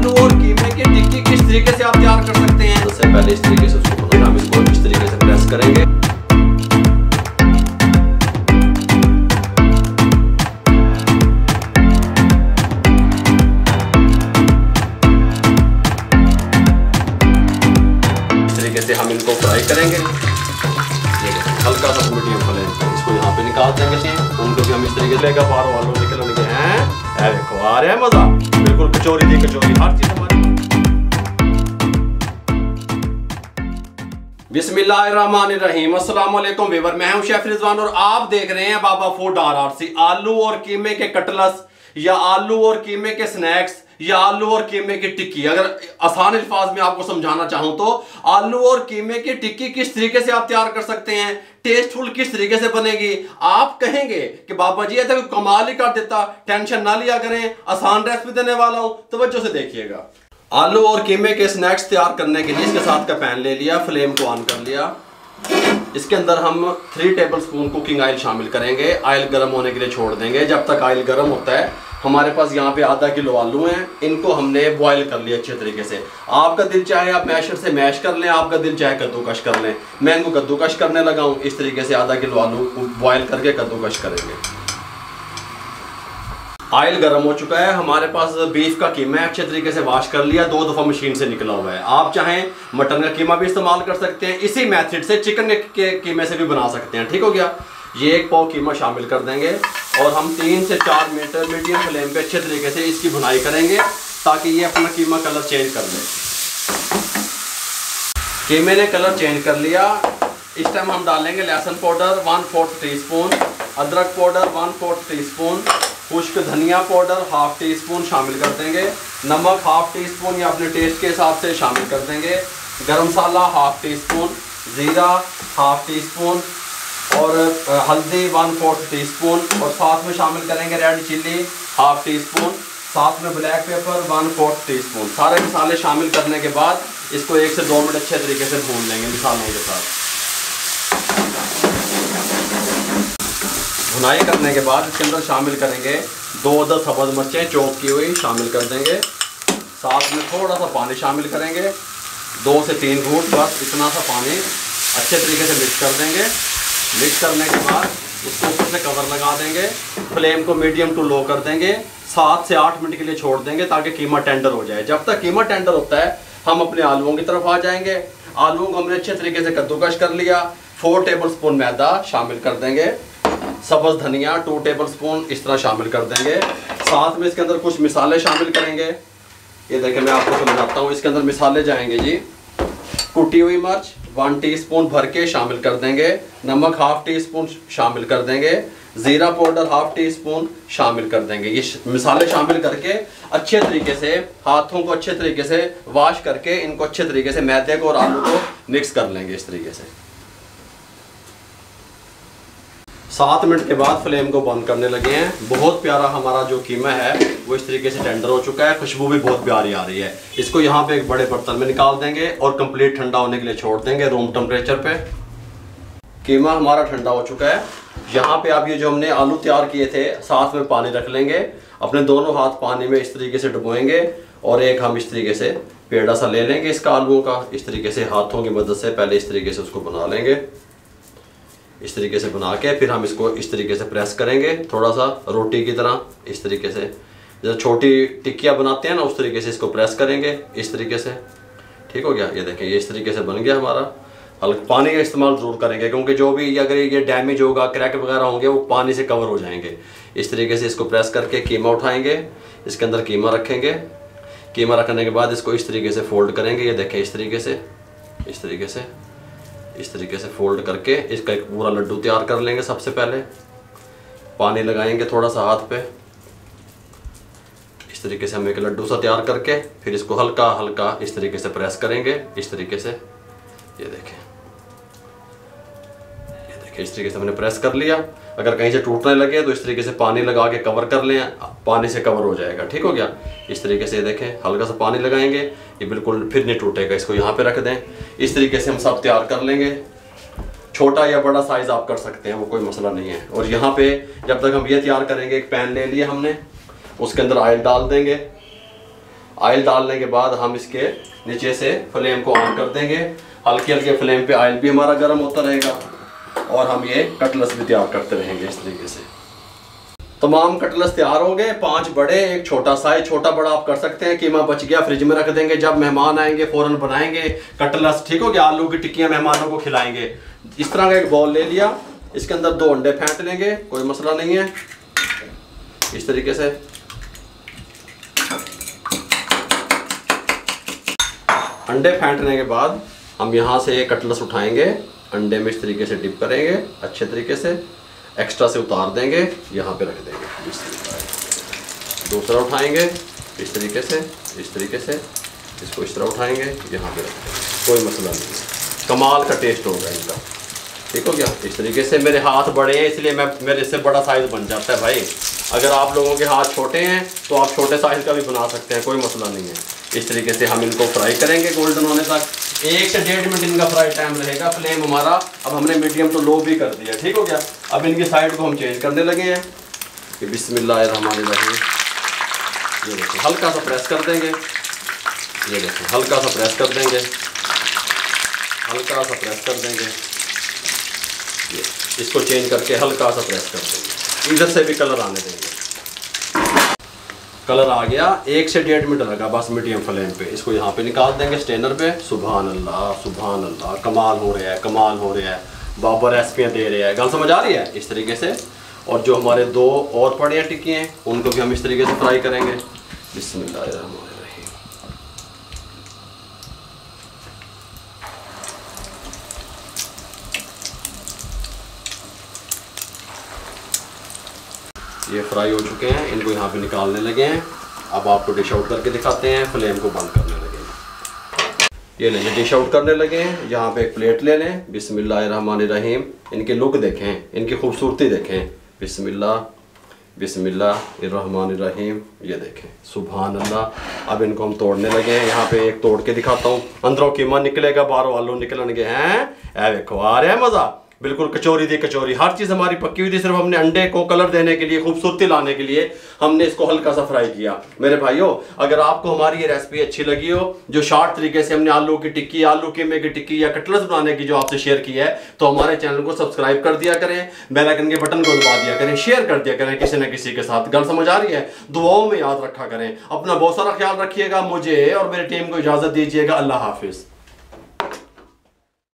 आलू और कीमे की टिक्की किस तरीके से आप तैयार कर सकते हैं? सबसे पहले इस तरीके से उसको बनाना हम इसको इस तरीके से प्रेस करेंगे। इस तरीके से हम इनको फ्राई करेंगे। हल्का सा मीडियम इसको यहाँ पे निकाल देंगे। उनको भी हम इस तरीके से लेगा बाहर आलू निकल निकल हैं। देखो, आ रहा है मज़ा। कचौरी दी कचौरी, हर चीज़ हमारी अस्सलाम वालेकुम वीवर मैं हूँ शेफ रिजवान और आप देख रहे हैं Baba food R R C, आलू और कीमे के कटलस या आलू और कीमे के स्नैक्स। या आलू और कीमे की टिक्की? अगर आसान अल्फाज में आपको समझाना चाहूँ तो आलू और कीमे की टिक्की किस तरीके से आप तैयार कर सकते हैं? टेस्टफुल किस तरीके से बनेगी? आप कहेंगे कि, बाबा जी, ऐसा कमाल ही कर देता, टेंशन ना लिया करें, आसान रेसिपी देने वाला हूँ। तवज्जो से देखिएगा। आलू और कीमे के स्नैक्स तैयार करने के लिए इसके साथ का पैन ले लिया फ्लेम को ऑन कर लिया। इसके अंदर हम three tablespoon cooking oil शामिल करेंगे। ऑयल गर्म होने के लिए छोड़ देंगे। जब तक ऑयल गर्म होता है हमारे पास यहाँ पे आधा किलो आलू हैं, इनको हमने बॉईल कर लिया अच्छे तरीके से। आपका दिल चाहे आप मैशर से मैश कर लें, आपका दिल चाहे कद्दूकश कर लें। मैं इनको कद्दूकश करने लगा हूँ, इस तरीके से आधा किलो आलू बॉयल करके कद्दूकश करेंगे। आयल गर्म हो चुका है, हमारे पास बीफ का कीमा अच्छे तरीके से वॉश कर लिया, दो दफ़ा मशीन से निकला हुआ है। आप चाहें मटन का कीमा भी इस्तेमाल कर सकते हैं, इसी मेथड से चिकन के कीमे से भी बना सकते हैं, ठीक हो गया? ये एक पाव कीमा शामिल कर देंगे और हम तीन से चार मीटर मीडियम फ्लेम पे अच्छे तरीके से इसकी भुनाई करेंगे ताकि ये अपना कीमा कलर चेंज कर ले। कीमे ने कलर चेंज कर लिया। इस टाइम हम डालेंगे लहसुन powder one fourth teaspoon अदरक powder one fourth teaspoon खुश्क धनिया पाउडर हाफ़ टी स्पून शामिल कर देंगे। नमक हाफ़ टी स्पून या अपने टेस्ट के हिसाब से शामिल कर देंगे। Garam masala half teaspoon ज़ीरा हाफ़ टी स्पून और हल्दी वन फोर्थ टी स्पून और साथ में शामिल करेंगे red chilli half teaspoon साथ में black pepper one fourth teaspoon सारे मसाले शामिल करने के बाद इसको एक से दो मिनट अच्छे तरीके से भून लेंगे मसालों के साथ। भुनाई करने के बाद इसके अंदर शामिल करेंगे दो दस सब्ज मिर्चें चौक की हुई, शामिल कर देंगे। साथ में थोड़ा सा पानी शामिल करेंगे, दो से तीन घूट बस इतना सा पानी अच्छे तरीके से मिक्स कर देंगे। मिक्स करने के बाद उसको ऊपर से कवर लगा देंगे। फ्लेम को मीडियम टू लो कर देंगे। सात से आठ मिनट के लिए छोड़ देंगे ताकि कीमा टेंडर हो जाए। जब तक कीमा टेंडर होता है, हम अपने आलुओं की तरफ़ आ जाएँगे। आलुओं को हमने अच्छे तरीके से कद्दूकश कर लिया। फोर टेबल स्पून मैदा शामिल कर देंगे। सब्ज धनिया टू टेबल स्पून इस तरह शामिल कर देंगे। साथ में इसके अंदर कुछ मिसाले शामिल करेंगे। ये देखें, मैं आपको समझाता हूँ। इसके अंदर मिसाले जाएँगे जी। कुटी हुई मिर्च वन टीस्पून भर के शामिल कर देंगे। नमक हाफ़ टी स्पून शामिल कर देंगे। ज़ीरा पाउडर हाफ़ टी स्पून शामिल कर देंगे। ये मिसाले शामिल करके अच्छे तरीके से, हाथों को अच्छे तरीके से वॉश करके, इनको अच्छे तरीके से मैदे को और आलू को मिक्स कर लेंगे इस तरीके से। सात मिनट के बाद फ्लेम को बंद करने लगे हैं। बहुत प्यारा हमारा जो कीमा है, वो इस तरीके से टेंडर हो चुका है। खुशबू भी बहुत प्यारी आ रही है। इसको यहाँ पे एक बड़े बर्तन में निकाल देंगे और कंप्लीट ठंडा होने के लिए छोड़ देंगे रूम टेम्परेचर पे। कीमा हमारा ठंडा हो चुका है। यहाँ पे आप ये जो हमने आलू तैयार किए थे, साथ में पानी रख लेंगे। अपने दोनों हाथ पानी में इस तरीके से डुबोएँगे और एक हम इस तरीके से पेड़ा सा ले लेंगे इसका आलुओं का। इस तरीके से हाथों की मदद से पहले इस तरीके से उसको बना लेंगे। इस तरीके से बना के, फिर हम इसको इस तरीके से प्रेस करेंगे थोड़ा सा रोटी की तरह, इस तरीके से। जैसे छोटी टिक्कियाँ बनाते हैं ना, उस तरीके से इसको प्रेस करेंगे, इस तरीके से। ठीक हो गया? ये देखें, ये इस तरीके से बन गया हमारा। हल्का पानी का इस्तेमाल ज़रूर करेंगे, क्योंकि जो भी, अगर ये डैमेज होगा, क्रैक वगैरह होंगे, वो पानी से कवर हो जाएँगे। इस तरीके से इसको प्रेस करके कीमा उठाएँगे, इसके अंदर कीमा रखेंगे। कीमा रखने के बाद इसको इस तरीके से फोल्ड करेंगे, ये देखें, इस तरीके से, इस तरीके से। इस तरीके से फोल्ड करके इसका एक पूरा लड्डू तैयार कर लेंगे सबसे पहले। पानी लगाएँगे थोड़ा सा हाथ पे। इस तरीके से हम एक लड्डू सा तैयार करके फिर इसको हल्का हल्का इस तरीके से प्रेस करेंगे। इस तरीके से। ये देखें। ये देखें, इस तरीके से हमने प्रेस कर लिया। अगर कहीं से टूटने लगे तो इस तरीके से पानी लगा के कवर कर लें। पानी से कवर हो जाएगा, ठीक हो गया? इस तरीके से देखें, हल्का सा पानी लगाएँगे, ये बिल्कुल फिर नहीं टूटेगा, इसको यहाँ पे रख दें। इस तरीके से हम सब तैयार कर लेंगे। छोटा या बड़ा साइज़ आप कर सकते हैं, वो कोई मसला नहीं है। और यहाँ पे जब तक हम ये तैयार करेंगे, एक पैन ले लिया हमने, उसके अंदर आयल डाल देंगे। आयल डालने के बाद हम इसके नीचे से फ्लेम को ऑन कर देंगे। हल्के हल्के फ्लेम पे आयल भी हमारा गर्म होता रहेगा। और हम ये कटलस भी तैयार करते रहेंगे इस तरीके से। तमाम कटलस तैयार हो गए, पाँच बड़े, एक छोटा साइज़ छोटा बड़ा आप कर सकते हैं, कीमा बच गया फ्रिज में रख देंगे, जब मेहमान आएँगे, फ़ौरन बनाएँगे कटलस ठीक हो गया, आलू की टिक्कियाँ मेहमानों को खिलाएँगे। इस तरह का एक बॉल ले लिया, इसके अंदर दो अंडे फेंट लेंगे, कोई मसला नहीं है। इस तरीके से। अंडे फेंटने के बाद हम यहाँ से कटलस उठाएँगे। इस तरीके से डिप करेंगे, अच्छे तरीके से एक्स्ट्रा से उतार देंगे, यहाँ पे रख देंगे। दूसरा उठाएँगे, इस तरीके से, इस तरीके से, इसको इस तरह उठाएँगे, यहाँ पे रख देंगे। कोई मसला नहीं है। कमाल का टेस्ट होगा इनका। ठीक हो गया? इस तरीके से मेरे हाथ बड़े हैं, इसलिए मैं, मेरे से बड़ा साइज़ बन जाता है भाई। अगर आप लोगों के हाथ छोटे हैं तो आप छोटे साइज़ का भी बना सकते हैं, कोई मसला नहीं है। इस तरीके से हम इनको फ्राई करेंगे गोल्डन होने तक। एक से डेढ़ मिनट इनका फ्राई टाइम रहेगा फ्लेम हमारा। अब हमने मीडियम तो लो भी कर दिया, ठीक हो गया? अब इनकी साइड को हम चेंज करने लगे हैं। कि बिस्मिल्लाह रहीम ये देखो, हल्का सा प्रेस कर देंगे। ये देखो, हल्का सा प्रेस कर देंगे। हल्का सा प्रेस कर देंगे। इसको चेंज करके हल्का सा प्रेस कर देंगे। इधर से भी कलर आने देंगे। कलर आ गया। एक से डेढ़ मिनट लगा बस मीडियम फ्लेम पे। इसको यहाँ पे निकाल देंगे स्टेनर पे। सुबह अल्लाह सुबह अल्लाह कमाल हो रहा है, कमाल हो रहा है। बाबर रेसिपियाँ दे रहे हैं। गल समझ आ रही है? इस तरीके से। और जो हमारे दो और पड़े हैं टिक्की हैं उनको भी हम इस तरीके से फ्राई करेंगे। बिस्मिल्लाह ये फ्राई हो चुके हैं, इनको यहाँ पे निकालने लगे हैं। अब आपको डिश आउट करके दिखाते हैं फ्लेम को बंद करने लगे ये लें डिश आउट करने लगे हैं। यहाँ पे एक प्लेट ले लें, बिस्मिल्लाहिर्रहमानिर्रहीम। इनके लुक देखें, इनकी खूबसूरती देखें। बिस्मिल्लाह, बिस्मिल्लाहिर्रहमानिर्रहीम, ये देखें। सुबहान अल्लाह अब इनको हम तोड़ने लगे हैं। यहाँ पे एक तोड़ के दिखाता हूँ। अंदरों कीमा निकलेगा, बाहरों आलू निकलने हैं। ऐ देखो, आ रहा है मज़ा। बिल्कुल कचौरी दी कचौरी। हर चीज़ हमारी पक्की हुई थी, सिर्फ़ हमने अंडे को कलर देने के लिए, खूबसूरती लाने के लिए हमने इसको हल्का सा फ्राई किया। मेरे भाइयों, अगर आपको हमारी ये रेसिपी अच्छी लगी हो, जो शार्ट तरीके से हमने आलू की टिक्की, आलू कीमे की टिक्की या कटलस बनाने की जो आपसे शेयर की है तो हमारे चैनल को सब्सक्राइब कर दिया करें बेलाइकन के बटन को दबा दिया करें शेयर कर दिया करें, किसी न किसी के साथ। गल समझ आ रही है? दुआओं में याद रखा करें। अपना बहुत सारा ख्याल रखिएगा मुझे और मेरी टीम को इजाज़त दीजिएगा। अल्लाह हाफिज़।